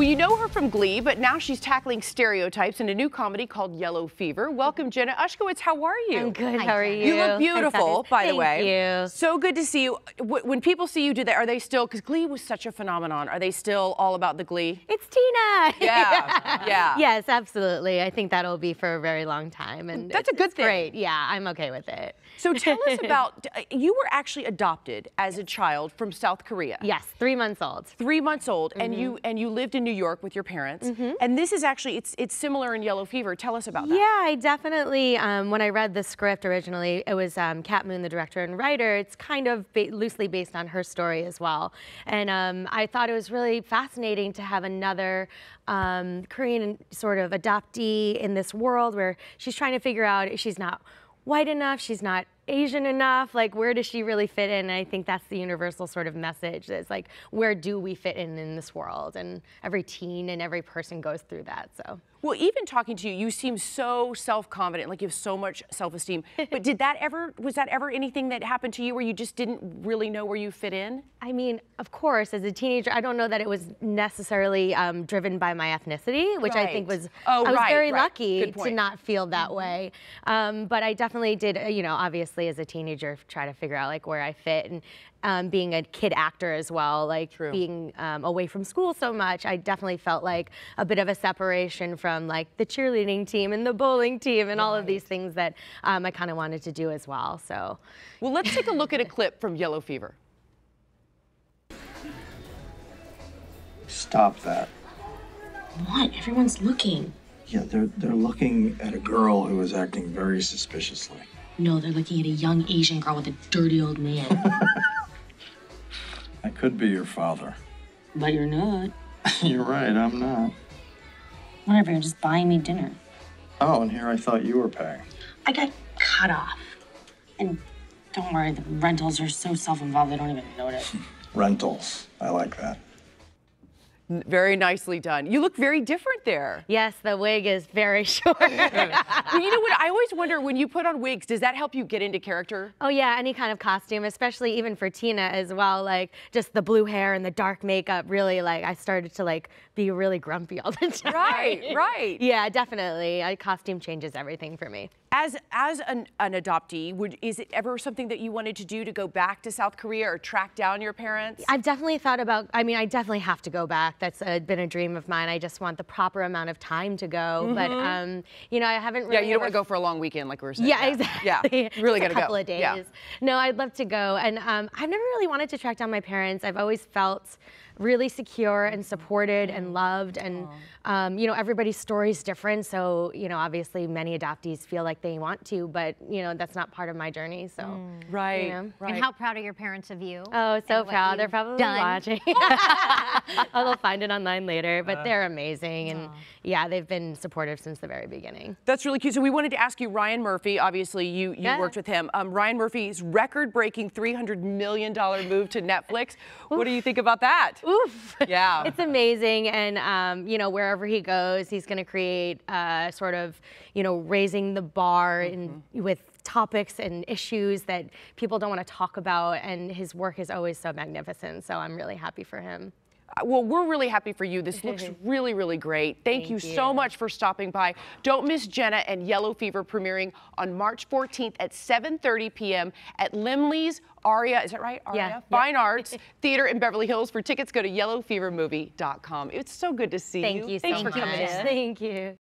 Well, you know her from Glee, but now she's tackling stereotypes in a new comedy called Yellow Fever. Welcome, Jenna Ushkowitz. How are you? I'm good. How are you? You look beautiful, by the way. Thank you. So good to see you. When people see you, do they are they still? Because Glee was such a phenomenon. Are they still all about the Glee? It's Tina. Yeah, yeah. yes, absolutely. I think that'll be for a very long time, and that's a good thing. Great. Yeah, I'm okay with it. So tell us about you were actually adopted as a child from South Korea. Yes, three months old. Three months old, mm -hmm. and you mm-hmm. and you lived in New York with your parents. Mm -hmm. And this is actually it's it's similar in Yellow Fever. Tell us about that. Yeah, I definitely. Um, when I read the script originally, it was um, Kat Moon, the director and writer. It's kind of ba loosely based on her story as well, and um, I thought it was really fascinating to have another um, Korean sort of adoptee in this world where she's trying to figure out if she's not white enough, she's not Asian enough, like where does she really fit in? And I think that's the universal sort of message. It's like, where do we fit in in this world? And every teen and every person goes through that, so. Well, even talking to you, you seem so self-confident, like you have so much self-esteem. but did that ever, was that ever anything that happened to you where you just didn't really know where you fit in? I mean, of course, as a teenager, I don't know that it was necessarily um, driven by my ethnicity, which right. I think was, oh, I was right, very right. lucky to not feel that mm -hmm. way. Um, but I definitely did, uh, you know, obviously as a teenager, try to figure out like where I fit. And um, being a kid actor as well, like True. being um, away from school so much, I definitely felt like a bit of a separation from like the cheerleading team and the bowling team and right. all of these things that um, I kind of wanted to do as well. So, well, let's take a look at a clip from Yellow Fever. Stop that. What? Everyone's looking. Yeah, they're they're looking at a girl who is acting very suspiciously. No, they're looking at a young Asian girl with a dirty old man. I could be your father. But you're not. you're right, I'm not. Whatever, you're just buying me dinner. Oh, and here I thought you were paying. I got cut off. And don't worry, the rentals are so self-involved they don't even notice. rentals. I like that. Very nicely done. You look very different there. Yes, the wig is very short. well, you know what? I always wonder when you put on wigs, does that help you get into character? Oh yeah, any kind of costume, especially even for Tina as well. Like just the blue hair and the dark makeup. Really, like I started to like be really grumpy all the time. Right, right. Yeah, definitely. A costume changes everything for me. As as an, an adoptee, would is it ever something that you wanted to do to go back to South Korea or track down your parents? I've definitely thought about. I mean, I definitely have to go back that's a, been a dream of mine. I just want the proper amount of time to go. Mm -hmm. But um, you know, I haven't. Really yeah, you don't want to go for a long weekend like we were saying. Yeah, yeah. exactly. Yeah, really got to go. A couple of days. Yeah. No, I'd love to go, and um, I've never really wanted to track down my parents. I've always felt really secure and supported and loved, and um, you know, everybody's story is different. So you know, obviously, many adoptees feel like they want to, but you know, that's not part of my journey. So mm. right, you know. right. And how proud are your parents of you? Oh, so proud. They're probably done. watching. oh, they'll find it online later, but uh, they're amazing. And yeah, they've been supportive since the very beginning. That's really cute. So we wanted to ask you, Ryan Murphy, obviously you, you yeah. worked with him. Um, Ryan Murphy's record-breaking $300 million move to Netflix. what do you think about that? Oof. Yeah. it's amazing. And, um, you know, wherever he goes, he's going to create uh, sort of, you know, raising the bar mm -hmm. in, with topics and issues that people don't want to talk about. And his work is always so magnificent. So I'm really happy for him. Well, we're really happy for you. This looks really, really great. Thank, Thank you, you, so much for stopping by. Don't miss Jenna and Yellow Fever premiering on March 14th at 7.30 p.m. at Laemmle's Ahrya, is that right? Ahrya? Yeah. Fine yeah. Arts Theater in Beverly Hills. For tickets, go to yellowfevermovie.com. It's so good to see you. Thank you. you Thanks so for much. coming in. Thank you.